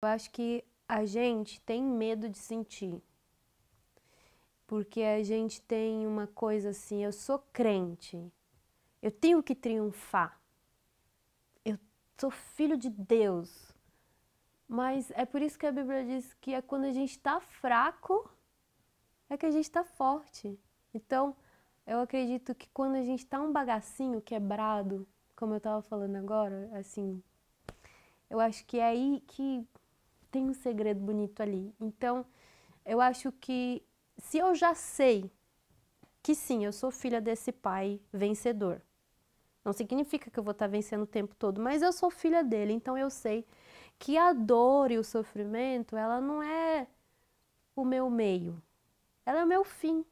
Eu acho que a gente tem medo de sentir. Porque a gente tem uma coisa assim, eu sou crente, eu tenho que triunfar. Eu sou filho de Deus. Mas é por isso que a Bíblia diz que é quando a gente está fraco, é que a gente está forte. Então, eu acredito que quando a gente está um bagacinho quebrado, como eu estava falando agora, assim, eu acho que é aí que tem um segredo bonito ali. Então, eu acho que se eu já sei que sim, eu sou filha desse pai vencedor, não significa que eu vou estar vencendo o tempo todo, mas eu sou filha dele, então eu sei que a dor e o sofrimento, ela não é o meu meio, ela é o meu fim.